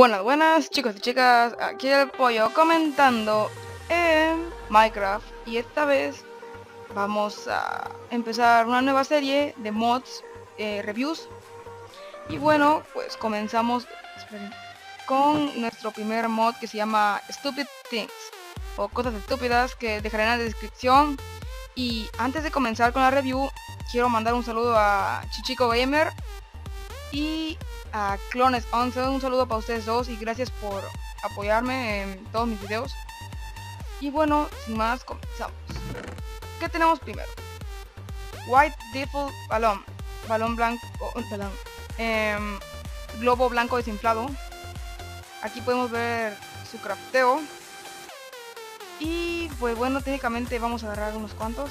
Buenas, buenas chicos y chicas, aquí el pollo comentando en Minecraft. Y esta vez vamos a empezar una nueva serie de mods, eh, reviews. Y bueno, pues comenzamos con nuestro primer mod que se llama Stupid Things o cosas estúpidas que dejaré en la descripción. Y antes de comenzar con la review quiero mandar un saludo a Chichico Gamer y a Clones 11. Un saludo para ustedes dos y gracias por apoyarme en todos mis videos. Y bueno, sin más, comenzamos. ¿Qué tenemos primero? White Default Balón. Balón blanco. Oh, em, globo blanco desinflado. Aquí podemos ver su crafteo. Y pues bueno, técnicamente vamos a agarrar unos cuantos.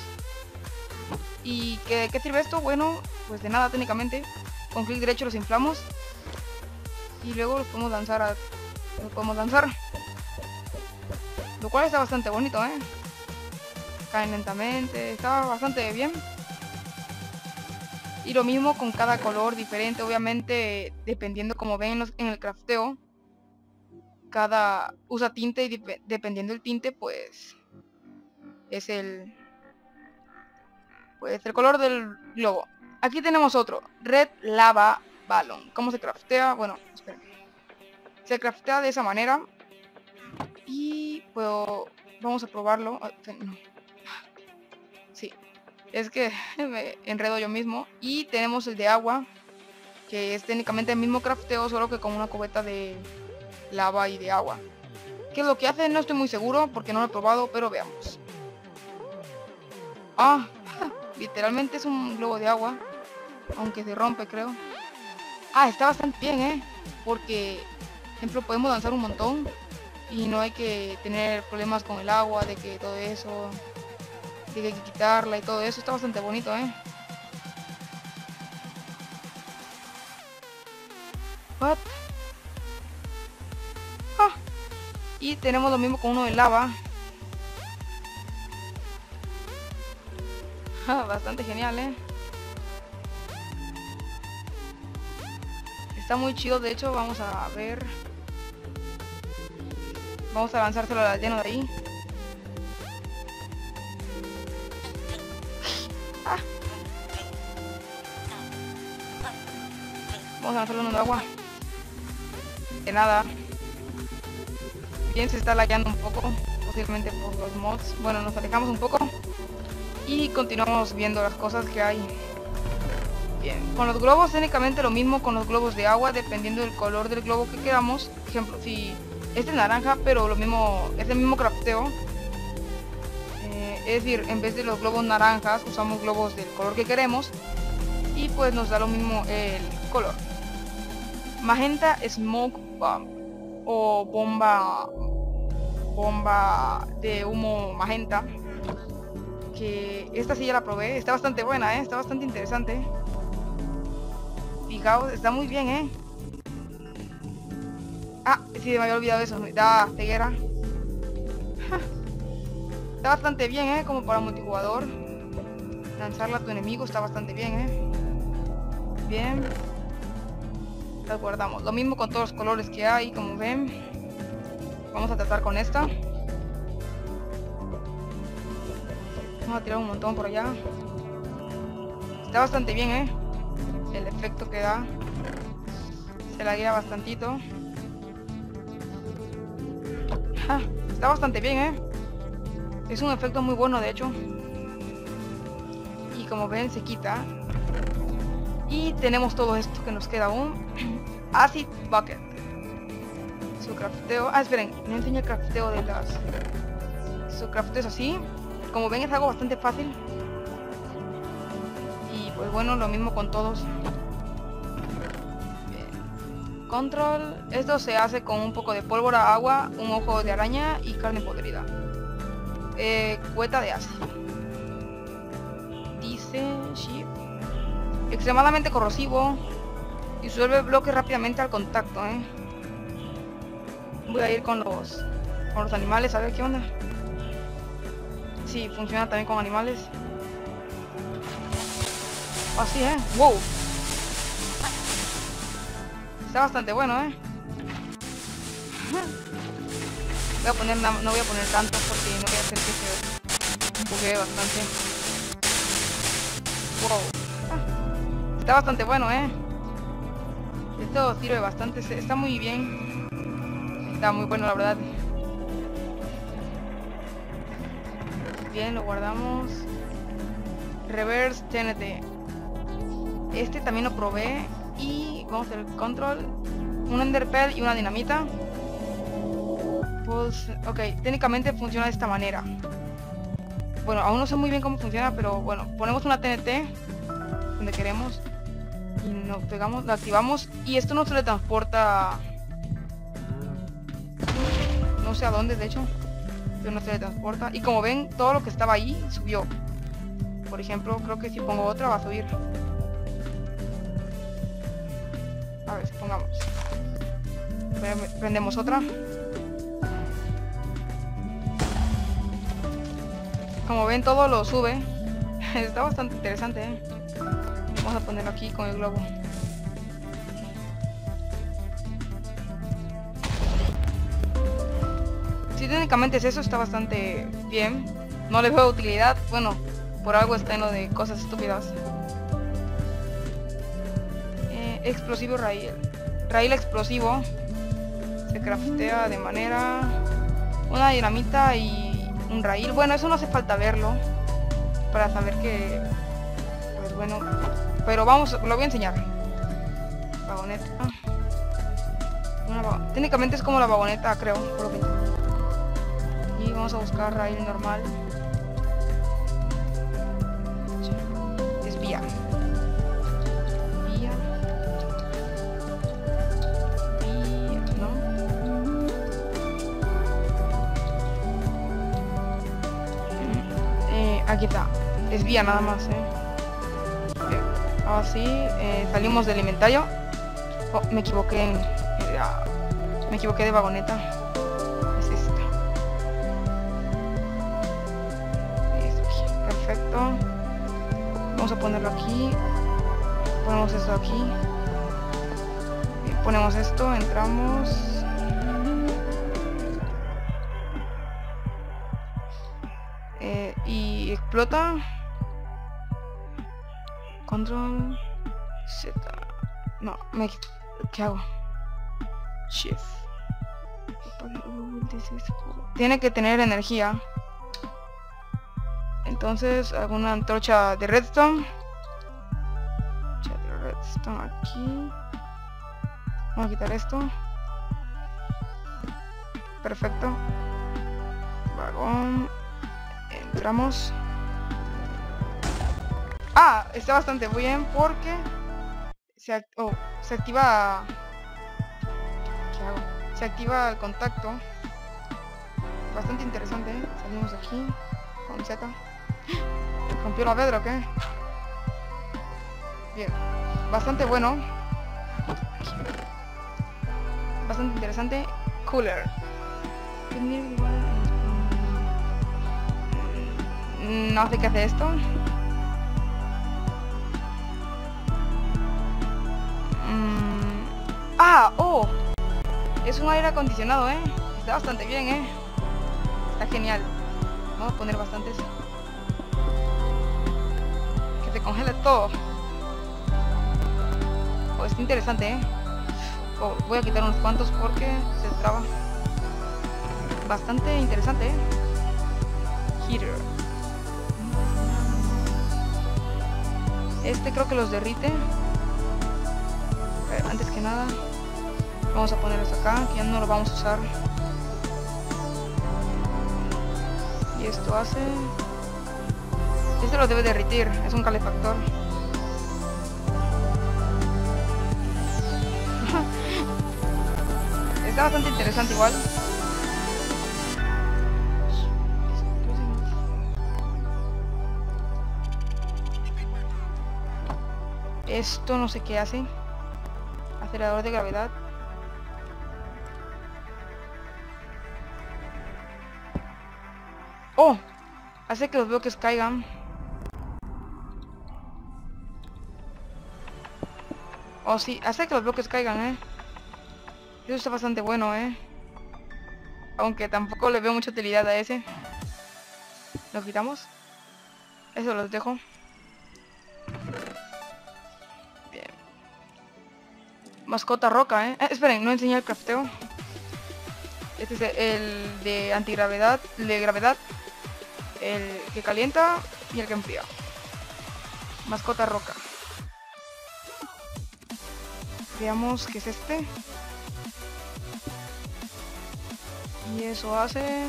¿Y qué, qué sirve esto? Bueno, pues de nada técnicamente. Con clic derecho los inflamos y luego los podemos lanzar a... los podemos lanzar. Lo cual está bastante bonito eh caen lentamente está bastante bien. Y lo mismo con cada color diferente obviamente dependiendo como ven en el crafteo cada usa tinte y dependiendo del tinte pues es el pues el color del globo aquí tenemos otro red lava balón cómo se craftea bueno se craftea de esa manera. Y puedo... Vamos a probarlo. Ah, sí. Es que me enredo yo mismo. Y tenemos el de agua. Que es técnicamente el mismo crafteo, solo que con una cubeta de lava y de agua. ¿Qué es lo que hace? No estoy muy seguro porque no lo he probado, pero veamos. Ah, literalmente es un globo de agua. Aunque se rompe, creo. Ah, está bastante bien, ¿eh? Porque ejemplo, podemos lanzar un montón y no hay que tener problemas con el agua, de que todo eso, de que hay que quitarla y todo eso. Está bastante bonito, ¿eh? Ah. Y tenemos lo mismo con uno de lava. Ah, bastante genial, ¿eh? Está muy chido, de hecho vamos a ver Vamos a lanzárselo al lleno de ahí. Ah. Vamos a lanzarlo en de agua. De nada. Bien, se está lagueando un poco. Posiblemente por los mods. Bueno, nos alejamos un poco. Y continuamos viendo las cosas que hay. Bien, con los globos técnicamente lo mismo con los globos de agua, dependiendo del color del globo que queramos. Por ejemplo, si es naranja, pero lo mismo, es el mismo crafteo. Eh, es decir, en vez de los globos naranjas, usamos globos del color que queremos. Y pues nos da lo mismo el color. Magenta Smoke Bomb. O bomba... Bomba de humo magenta. Que esta sí ya la probé. Está bastante buena, ¿eh? Está bastante interesante. Fijaos, está muy bien, ¿eh? Ah, sí, me había olvidado eso. Da ceguera. está bastante bien, ¿eh? Como para multijugador. Lanzarla a tu enemigo está bastante bien, ¿eh? Bien. La guardamos. Lo mismo con todos los colores que hay, como ven. Vamos a tratar con esta. Vamos a tirar un montón por allá. Está bastante bien, ¿eh? Efecto que da. Se la guía bastantito. Ah, está bastante bien, ¿eh? Es un efecto muy bueno, de hecho. Y como ven, se quita. Y tenemos todo esto que nos queda aún. Acid Bucket. Su crafteo... Ah, esperen, no enseña el crafteo de las... Su crafteo es así. Como ven, es algo bastante fácil. Y pues bueno, lo mismo con todos. Control. Esto se hace con un poco de pólvora, agua, un ojo de araña y carne podrida. Eh, cueta de ácido. Dice Shift. Extremadamente corrosivo. Y suelve bloques rápidamente al contacto, ¿eh? Voy a ir con los, con los animales a ver qué onda. Sí, funciona también con animales. Así, ¿eh? ¡Wow! Está bastante bueno, ¿eh? voy a poner, no voy a poner tanto porque no voy a hacer que se buguee bastante. Wow. Ah, está bastante bueno, eh. Esto sirve bastante, está muy bien. Está muy bueno, la verdad. Bien, lo guardamos. Reverse TNT. Este también lo probé. Y vamos a hacer control. Un enderpearl y una dinamita. Pues, ok, técnicamente funciona de esta manera. Bueno, aún no sé muy bien cómo funciona, pero bueno, ponemos una TNT donde queremos y nos pegamos, la activamos y esto no se le transporta no sé a dónde de hecho pero no se le transporta y como ven todo lo que estaba ahí subió por ejemplo creo que si pongo otra va a subir a ver si pongamos prendemos otra como ven todo lo sube está bastante interesante ¿eh? Vamos a ponerlo aquí con el globo. Si técnicamente es eso, está bastante bien. No le veo utilidad. Bueno, por algo está en lo de cosas estúpidas. Explosivo raíl. Raíl explosivo. Se craftea de manera... Una dinamita y un raíl. Bueno, eso no hace falta verlo. Para saber que... Pues bueno, pero vamos, lo voy a enseñar. Vagoneta. Técnicamente es como la vagoneta, creo. Y vamos a buscar raíl normal. Aquí está. Nada más, eh. Así, eh, salimos del inventario. Oh, me equivoqué en... me equivoqué de vagoneta. Es esta. Perfecto. Vamos a ponerlo aquí. Ponemos esto aquí. ponemos esto, entramos. Explota. Control Z. No, me ¿qué hago? Shift. Tiene que tener energía. Entonces hago una antorcha de redstone. De redstone aquí. Vamos a quitar esto. Perfecto. Vagón. Entramos. Ah, está bastante bien porque se, oh, se activa... Se activa el contacto. Bastante interesante, ¿eh? Salimos aquí con Z. ¿Rompió la pedra o qué? Bien. Bastante bueno. Bastante interesante. Cooler. No sé qué hace esto. ¡Ah! ¡Oh! Es un aire acondicionado, ¿eh? Está bastante bien, ¿eh? Está genial. Vamos a poner bastantes. Que se congele todo. Oh, está interesante, ¿eh? Oh, voy a quitar unos cuantos porque se traba. Bastante interesante, ¿eh? Heater. Este creo que los derrite. Nada Vamos a poner esto acá, que ya no lo vamos a usar. Y esto hace... Este lo debe derritir, es un calefactor. Está bastante interesante igual. Esto no sé qué hace. Acelerador de gravedad. ¡Oh! Hace que los bloques caigan. Oh, sí, hace que los bloques caigan, ¿eh? Eso está bastante bueno, ¿eh? Aunque tampoco le veo mucha utilidad a ese. Lo quitamos. Eso los dejo. Mascota roca, ¿eh? eh esperen, no enseñé el crafteo. Este es el de antigravedad, de gravedad. El que calienta y el que enfría. Mascota roca. Veamos qué es este. Y eso hace...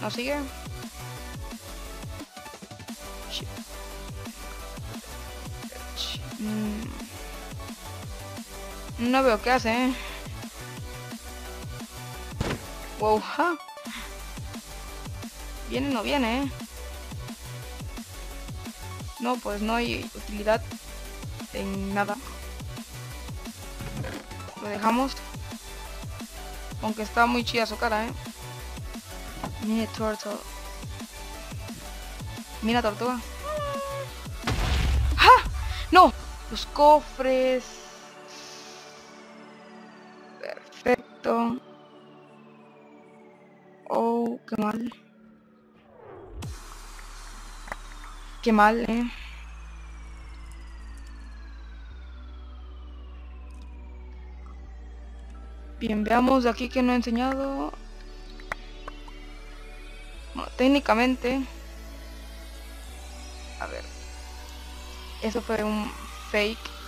¿No sigue? Mm. No veo qué hace, ¿eh? Wow, Viene o no viene, ¿eh? No, pues no hay utilidad en nada. Lo dejamos. Aunque está muy chida su cara, ¿eh? Mini turtle. Mira tortuga. ¡Ah! ¡No! Los cofres. Perfecto. Oh, qué mal. Qué mal, eh. Bien, veamos aquí que no he enseñado. Bueno, técnicamente... A ver. Eso fue un fake.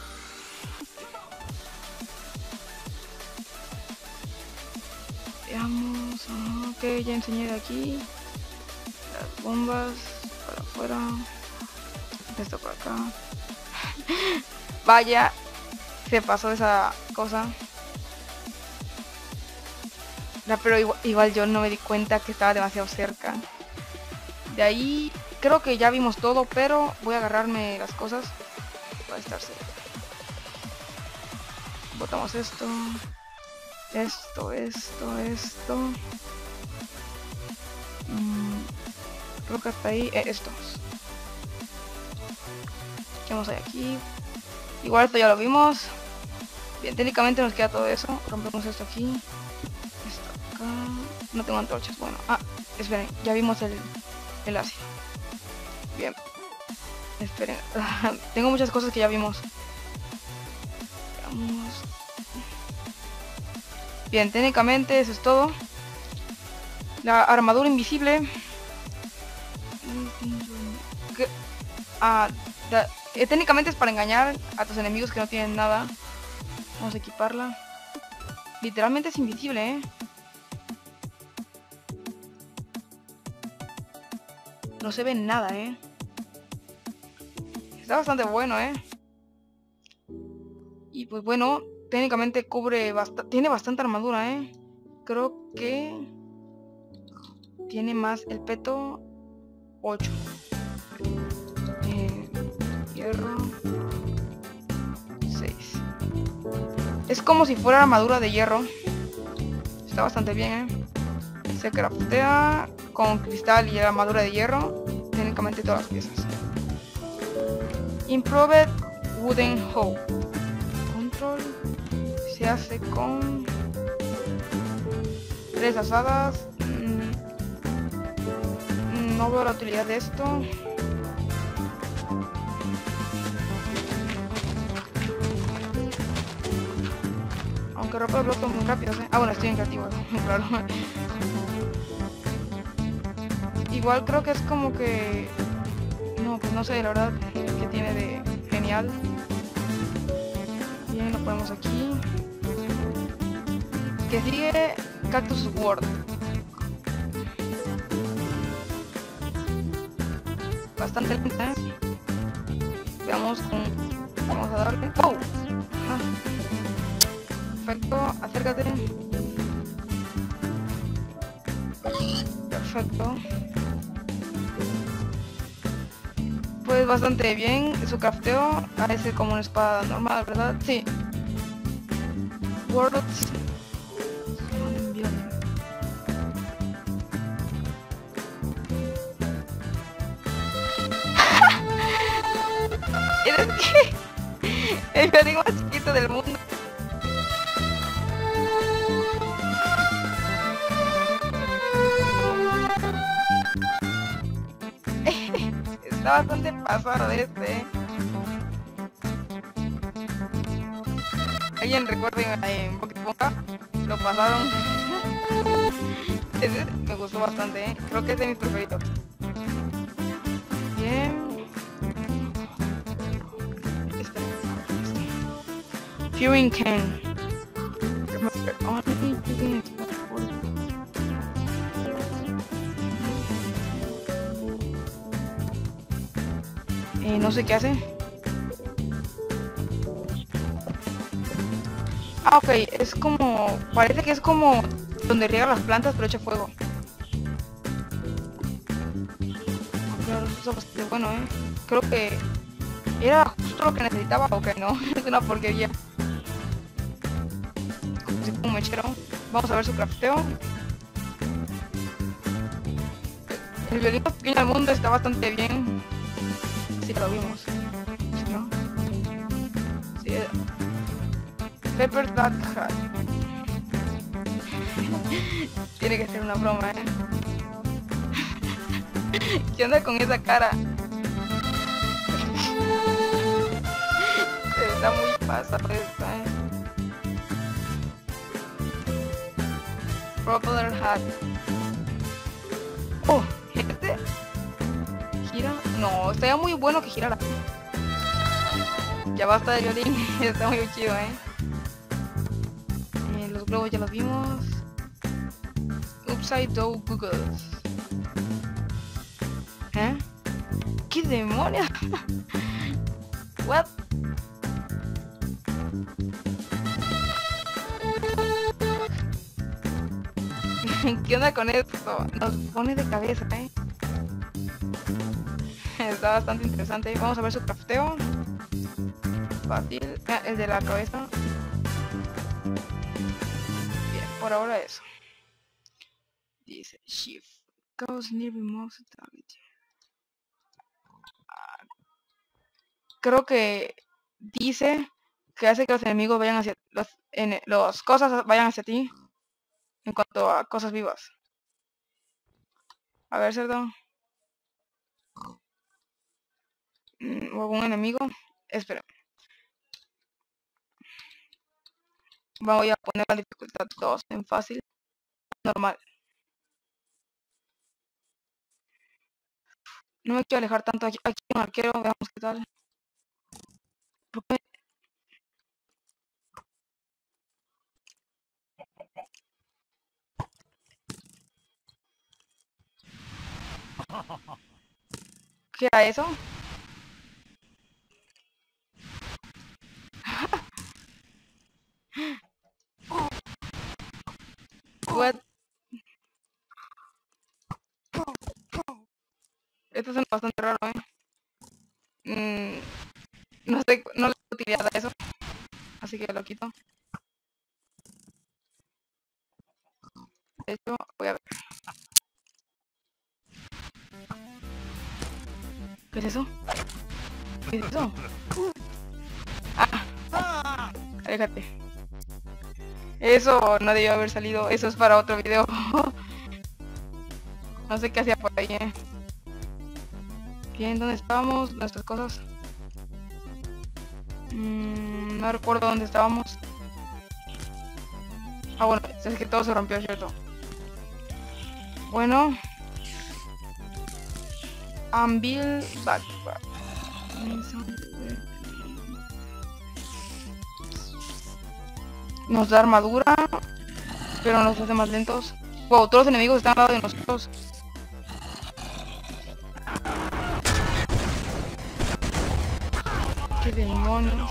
Ya enseñé de aquí. Las bombas para afuera. Esto por acá. Vaya, se pasó esa cosa pero igual, yo no me di cuenta que estaba demasiado cerca. De ahí creo que ya vimos todo, pero voy a agarrarme las cosas para estar cerca. Botamos esto. Esto, esto, esto. Mm, que hasta ahí. Eh, esto. ¿Qué vamos aquí? Igual esto ya lo vimos. Bien, técnicamente nos queda todo eso. Rompemos esto aquí. No tengo antorchas. Bueno, ah, esperen, ya vimos el, el ácido. Bien. Esperen. tengo muchas cosas que ya vimos. Bien, técnicamente eso es todo. La armadura invisible. Ah, eh, técnicamente es para engañar a tus enemigos que no tienen nada. Vamos a equiparla. Literalmente es invisible, ¿eh? No se ve nada, ¿eh? Está bastante bueno, ¿eh? Y pues bueno, técnicamente cubre bastante... Tiene bastante armadura, ¿eh? Creo que... Tiene más el peto 8. Eh, hierro 6. Es como si fuera armadura de hierro. Está bastante bien, ¿eh? Se craftea con cristal y armadura de hierro, técnicamente todas las piezas. Improved Wooden Hoe. Control se hace con tres asadas. No veo la utilidad de esto. Aunque rompe los bloques muy rápido, ¿eh? Ah, bueno, estoy en creativo, claro. Igual creo que es como que... No, pues no sé, la verdad, que tiene de genial. Bien, lo ponemos aquí. Que sigue Cactus World. Bastante lenta. Veamos. Vamos a darle... ¡Oh! Perfecto, acércate. Perfecto. pues bastante bien su crafteo. Parece como una espada normal, ¿verdad? Sí. Worlds. el violín más chiquito del mundo. Está bastante pasado este. Eh. ¿Alguien recuerda eh, en Pokémon? Lo pasaron. Este me gustó bastante. Eh. Creo que es de mis preferidos. Only begins Eh, no sé qué hace. Ah, ok, es como... Parece que es como donde riega las plantas pero echa fuego. Claro, eso es bastante bueno, ¿eh? Creo que era justo lo que necesitaba o que no. es una porquería. Un mechero. Vamos a ver su crafteo. El violín más pequeño del mundo está bastante bien. Sí, lo vimos. ¿Sí, no? Sí. Pepper Duck Hat. Tiene que ser una broma, ¿eh? ¿Qué onda con esa cara? Está muy pasado esta, ¿eh? Propeller Hat. Oh, este. Gira. No, estaría muy bueno que girara. Ya basta de violín, está muy chido, ¿eh? eh los globos ya los vimos. Upside Down Google. ¿Eh? ¿Qué demonios? What? ¿Qué onda con esto? Nos pone de cabeza, ¿eh? Está bastante interesante. Vamos a ver su crafteo. Fácil. Ah, el de la cabeza. Bien, por ahora eso. Dice Shift. Goes near mouse target. Ah, creo que dice que hace que los enemigos vayan hacia los, en, los cosas vayan hacia ti en cuanto a cosas vivas. A ver, cerdo. Mm, o algún enemigo. Espera. Voy a poner la dificultad 2 en fácil. Normal. No me quiero alejar tanto. Aquí, aquí un arquero. Veamos qué tal. ¿Qué era eso? What? Esto es bastante raro, ¿eh? Mm, no sé, no le utilidad a eso. Así que lo quito. Déjate. Eso no debió haber salido. Eso es para otro video. no sé qué hacía por ahí, eh. Bien, ¿dónde estábamos? Nuestras cosas. Mm, no recuerdo dónde estábamos. Ah, bueno, es que todo se rompió, ¿cierto? Bueno. Anvil Backpack. Nos da armadura, pero nos hace más lentos. Wow, todos los enemigos están al lado de nosotros. ¿Qué demonios?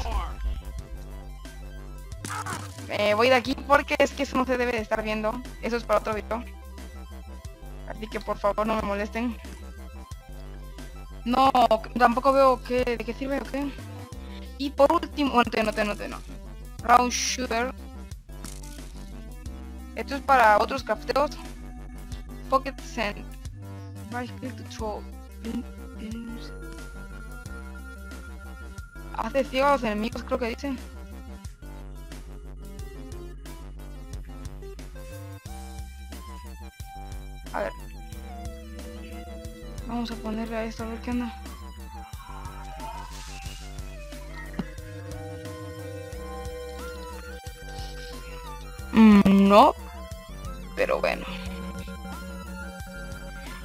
Me voy de aquí porque es que eso no se debe de estar viendo. Eso es para otro video. Así que por favor no me molesten. No, tampoco veo que, de qué sirve o qué. Y por último, bueno, no, no, te no. Round Shooter. Esto es para otros crafteos. Pocket Sand. Right click. Hace ciego a los enemigos, creo que dice. A ver. Vamos a ponerle a esto a ver qué onda. Mm, no, bueno.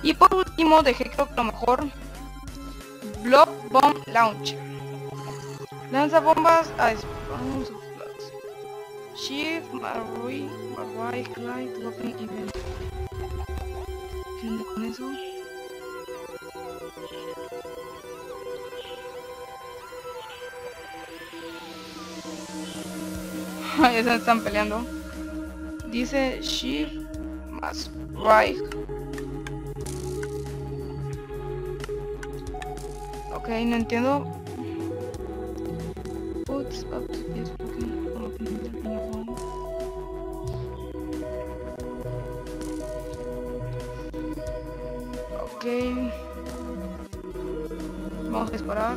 Y por último dejé creo que lo mejor. Block Bomb Launcher. Lanza bombas a Shift, Marui, Marui, Clyde, Weapon Event. ¿Qué onda con eso? ya se están peleando. Dice Shift más Right. Ok, no entiendo. Up to this Ok. Vamos a disparar.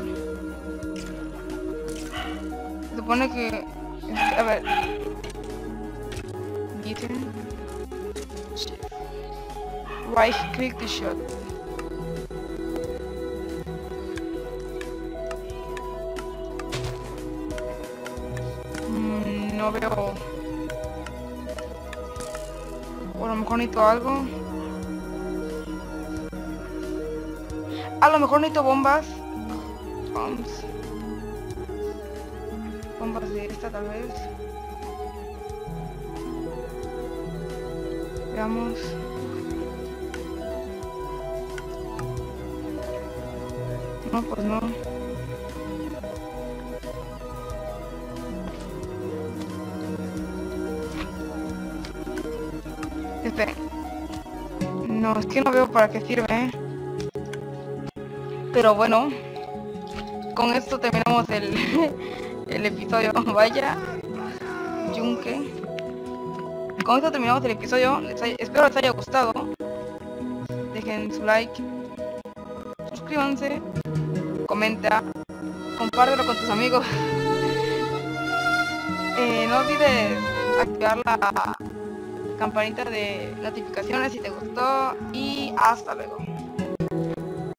Se supone que a ver. Gitten. Right click the shot. Mm, no veo. O a lo mejor necesito algo. A lo mejor necesito bombas. Bombs bombas de esta tal vez. Veamos. Pues no. Esperen. No, es que no veo para qué sirve, ¿eh? Pero bueno, con esto terminamos el, el episodio. Vaya, yunque. Con esto terminamos el episodio. espero les haya gustado. Dejen su like. Suscríbanse. Comenta. Compártelo con tus amigos. Eh, no olvides activar la campanita de notificaciones si te gustó. Y hasta luego.